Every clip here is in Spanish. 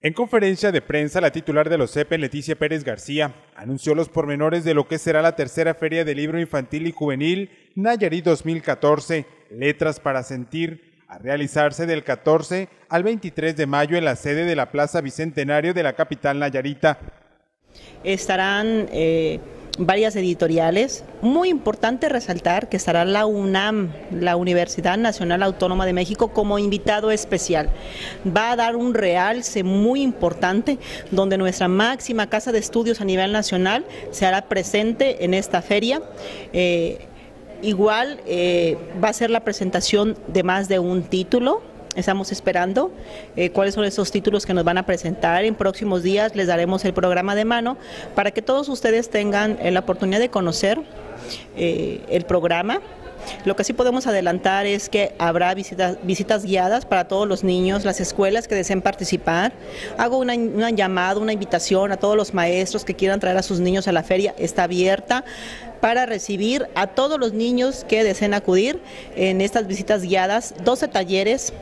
En conferencia de prensa, la titular de los CEPEN, Leticia Pérez García, anunció los pormenores de lo que será la tercera Feria de Libro Infantil y Juvenil Nayarit 2014, Letras para Sentir, a realizarse del 14 al 23 de mayo en la sede de la Plaza Bicentenario de la capital Nayarita. Estarán eh, varias editoriales. Muy importante resaltar que estará la UNAM, la Universidad Nacional Autónoma de México, como invitado especial. Va a dar un realce muy importante donde nuestra máxima casa de estudios a nivel nacional se hará presente en esta feria. Eh, igual eh, va a ser la presentación de más de un título Estamos esperando eh, cuáles son esos títulos que nos van a presentar. En próximos días les daremos el programa de mano para que todos ustedes tengan eh, la oportunidad de conocer eh, el programa. Lo que sí podemos adelantar es que habrá visitas, guiadas para todos los niños, las escuelas que deseen participar. Hago una, llamada, una invitación a todos los maestros que quieran traer a sus niños a la feria. Está abierta para recibir a todos los niños que deseen acudir en estas visitas guiadas, 12 talleres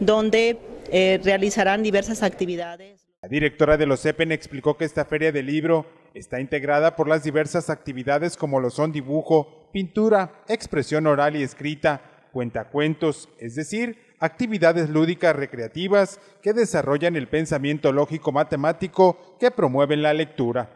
donde eh, realizarán diversas actividades. La directora de los CEPEN explicó que esta feria del libro está integrada por las diversas actividades como lo son dibujo, pintura, expresión oral y escrita, cuentacuentos, es decir, actividades lúdicas recreativas que desarrollan el pensamiento lógico matemático que promueven la lectura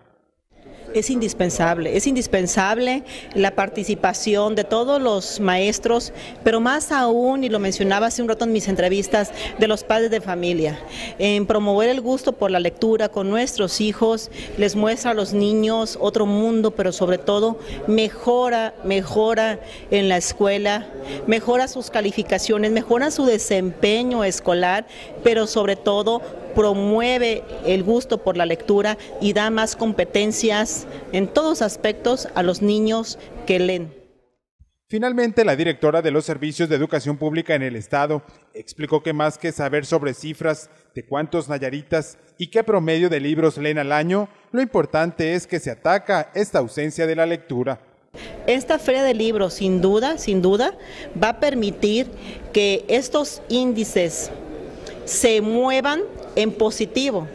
es indispensable, es indispensable la participación de todos los maestros, pero más aún, y lo mencionaba hace un rato en mis entrevistas, de los padres de familia, en promover el gusto por la lectura con nuestros hijos, les muestra a los niños otro mundo, pero sobre todo mejora, mejora en la escuela, mejora sus calificaciones, mejora su desempeño escolar, pero sobre todo promueve el gusto por la lectura y da más competencias en todos aspectos a los niños que leen. Finalmente, la directora de los servicios de educación pública en el Estado explicó que más que saber sobre cifras de cuántos nayaritas y qué promedio de libros leen al año, lo importante es que se ataca esta ausencia de la lectura. Esta feria de libros, sin duda, sin duda, va a permitir que estos índices se muevan en positivo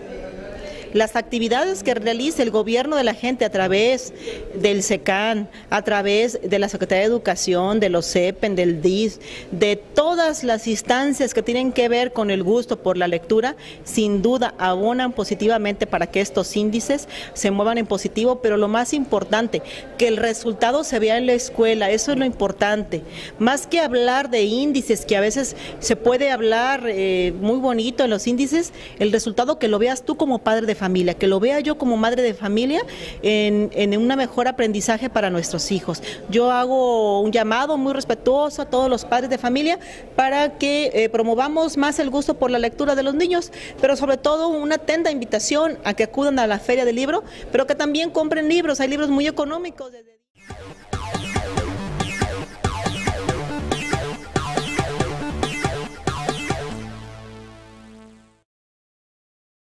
las actividades que realiza el gobierno de la gente a través del SECAN, a través de la Secretaría de Educación, de los CEPEN, del DIS, de todas las instancias que tienen que ver con el gusto por la lectura, sin duda abonan positivamente para que estos índices se muevan en positivo, pero lo más importante, que el resultado se vea en la escuela, eso es lo importante. Más que hablar de índices, que a veces se puede hablar eh, muy bonito en los índices, el resultado que lo veas tú como padre de familia familia, que lo vea yo como madre de familia en, en un mejor aprendizaje para nuestros hijos. Yo hago un llamado muy respetuoso a todos los padres de familia para que eh, promovamos más el gusto por la lectura de los niños, pero sobre todo una atenta invitación a que acudan a la feria del libro, pero que también compren libros, hay libros muy económicos.